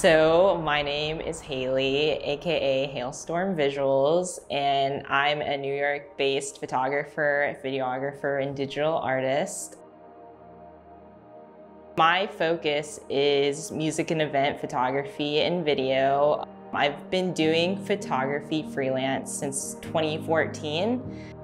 So, my name is Hailey, aka Hailstorm Visuals, and I'm a New York based photographer, videographer, and digital artist. My focus is music and event photography and video. I've been doing photography freelance since 2014.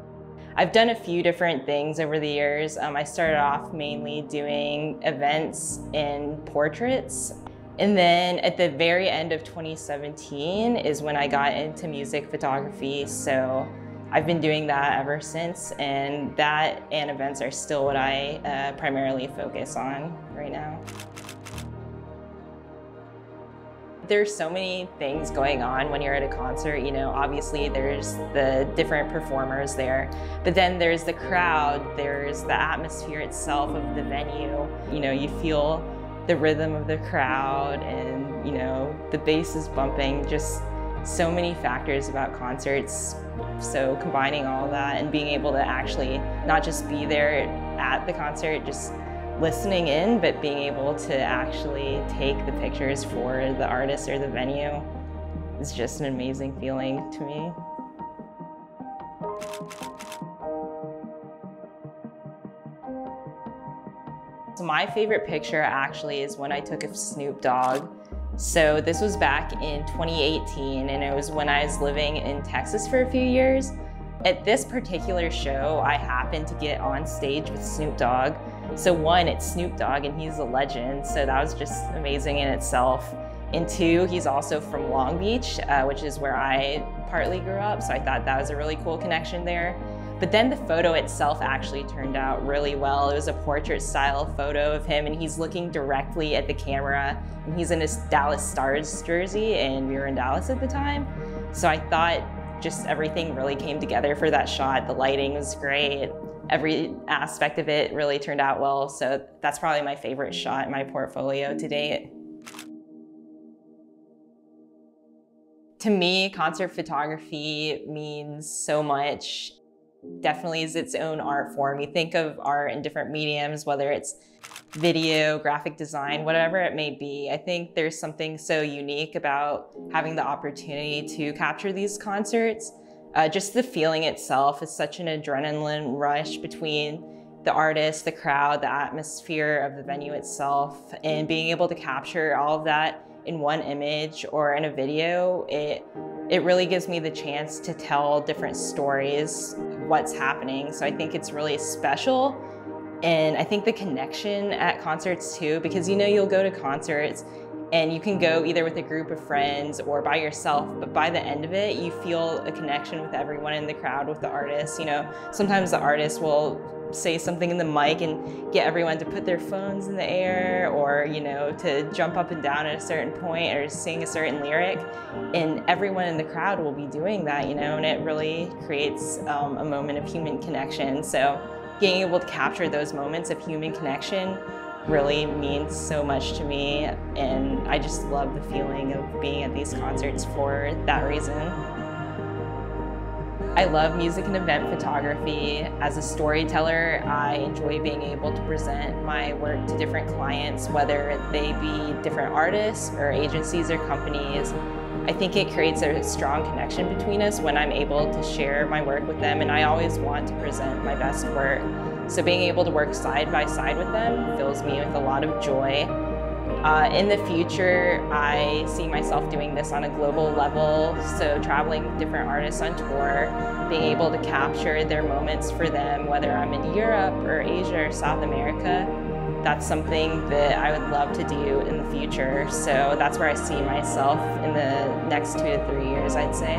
I've done a few different things over the years. Um, I started off mainly doing events and portraits. And then at the very end of 2017 is when I got into music photography. So I've been doing that ever since, and that and events are still what I uh, primarily focus on right now. There's so many things going on when you're at a concert. You know, obviously there's the different performers there, but then there's the crowd, there's the atmosphere itself of the venue. You know, you feel the rhythm of the crowd and, you know, the bass is bumping, just so many factors about concerts. So combining all that and being able to actually not just be there at the concert, just listening in, but being able to actually take the pictures for the artist or the venue is just an amazing feeling to me. My favorite picture actually is when I took of Snoop Dogg. So this was back in 2018 and it was when I was living in Texas for a few years. At this particular show, I happened to get on stage with Snoop Dogg. So one, it's Snoop Dogg and he's a legend, so that was just amazing in itself. And two, he's also from Long Beach, uh, which is where I partly grew up, so I thought that was a really cool connection there. But then the photo itself actually turned out really well. It was a portrait style photo of him and he's looking directly at the camera and he's in his Dallas Stars jersey and we were in Dallas at the time. So I thought just everything really came together for that shot. The lighting was great. Every aspect of it really turned out well. So that's probably my favorite shot in my portfolio to date. To me, concert photography means so much definitely is its own art form. You think of art in different mediums, whether it's video, graphic design, whatever it may be. I think there's something so unique about having the opportunity to capture these concerts. Uh, just the feeling itself is such an adrenaline rush between the artist, the crowd, the atmosphere of the venue itself, and being able to capture all of that in one image or in a video, it it really gives me the chance to tell different stories, what's happening. So I think it's really special. And I think the connection at concerts too, because you know you'll go to concerts and you can go either with a group of friends or by yourself, but by the end of it, you feel a connection with everyone in the crowd, with the artist. You know, sometimes the artist will say something in the mic and get everyone to put their phones in the air or, you know, to jump up and down at a certain point or sing a certain lyric. And everyone in the crowd will be doing that, you know, and it really creates um, a moment of human connection. So being able to capture those moments of human connection really means so much to me and I just love the feeling of being at these concerts for that reason. I love music and event photography. As a storyteller, I enjoy being able to present my work to different clients, whether they be different artists or agencies or companies. I think it creates a strong connection between us when I'm able to share my work with them and I always want to present my best work. So being able to work side by side with them fills me with a lot of joy uh, in the future, I see myself doing this on a global level, so traveling with different artists on tour, being able to capture their moments for them, whether I'm in Europe or Asia or South America. That's something that I would love to do in the future. So that's where I see myself in the next two to three years, I'd say.